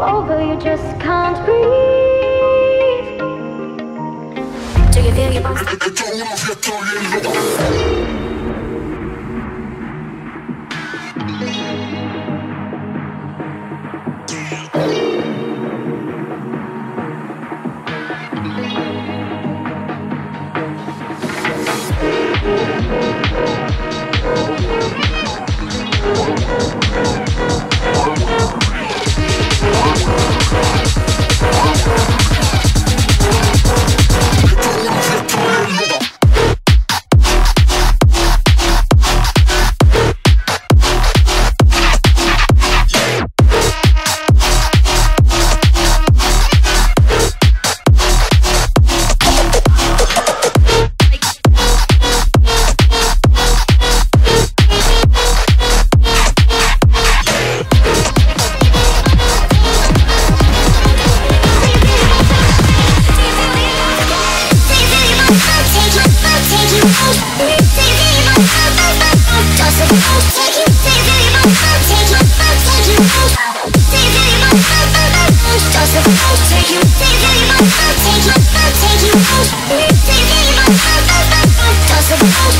over, you just can't breathe. Do you feel your bones? Take you, take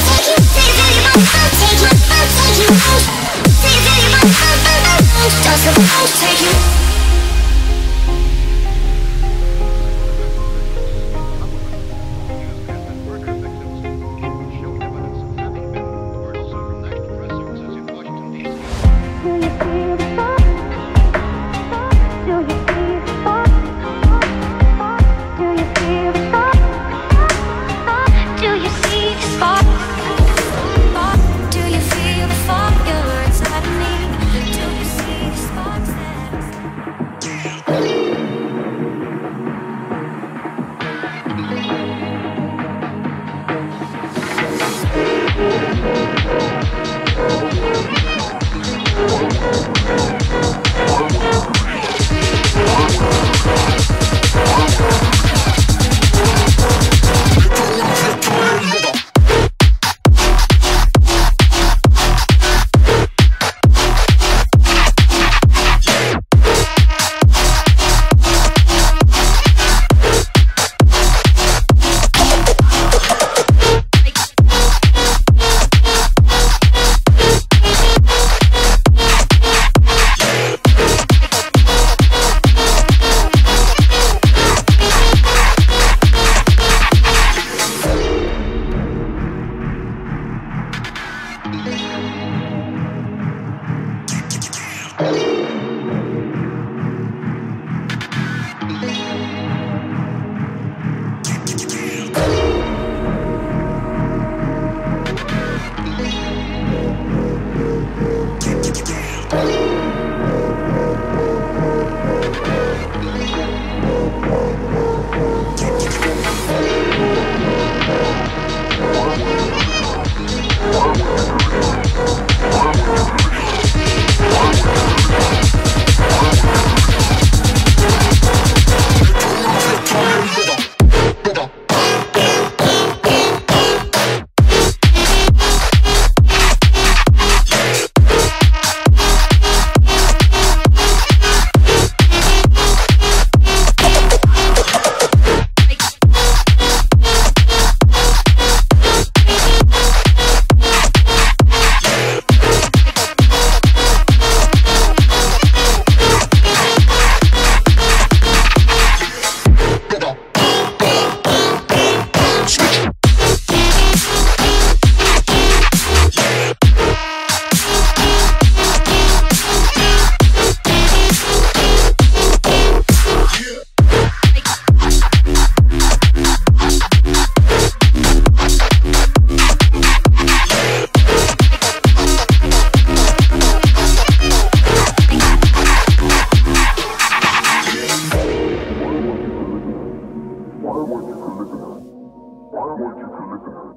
want you to listen.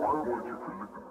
I want you to listen.